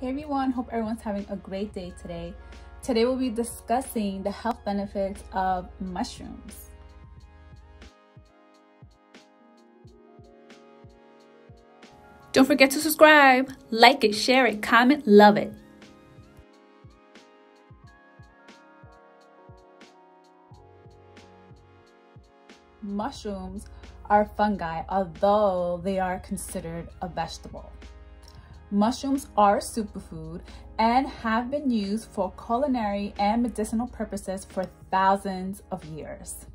Hey everyone, hope everyone's having a great day today. Today we'll be discussing the health benefits of mushrooms. Don't forget to subscribe, like it, share it, comment, love it. Mushrooms are fungi, although they are considered a vegetable. Mushrooms are superfood and have been used for culinary and medicinal purposes for thousands of years.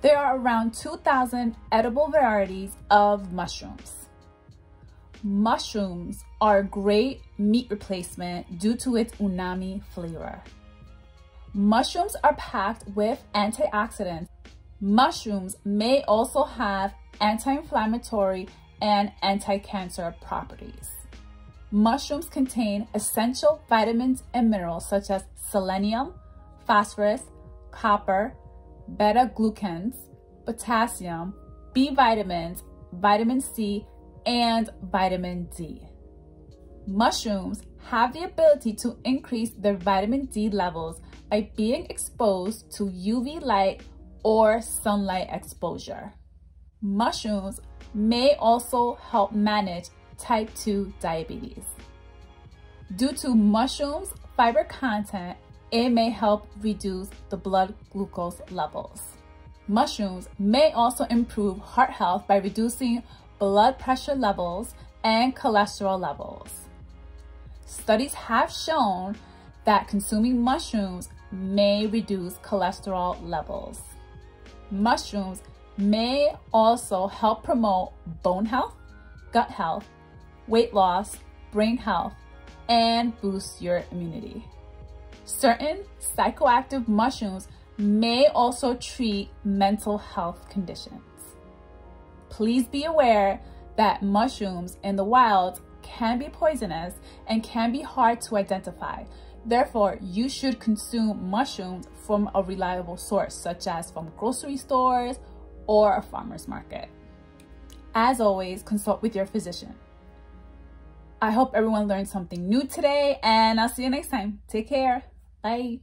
There are around 2,000 edible varieties of mushrooms. Mushrooms are a great meat replacement due to its umami flavor. Mushrooms are packed with antioxidants. Mushrooms may also have anti-inflammatory and anti-cancer properties. Mushrooms contain essential vitamins and minerals such as selenium, phosphorus, copper, beta-glucans, potassium, B vitamins, vitamin C, and vitamin D. Mushrooms have the ability to increase their vitamin D levels by being exposed to UV light or sunlight exposure. Mushrooms may also help manage type 2 diabetes. Due to mushrooms' fiber content, it may help reduce the blood glucose levels. Mushrooms may also improve heart health by reducing blood pressure levels and cholesterol levels. Studies have shown that consuming mushrooms may reduce cholesterol levels. Mushrooms may also help promote bone health, gut health, weight loss, brain health, and boost your immunity. Certain psychoactive mushrooms may also treat mental health conditions. Please be aware that mushrooms in the wild can be poisonous and can be hard to identify. Therefore, you should consume mushrooms from a reliable source, such as from grocery stores or a farmer's market. As always, consult with your physician. I hope everyone learned something new today and I'll see you next time. Take care. Bye.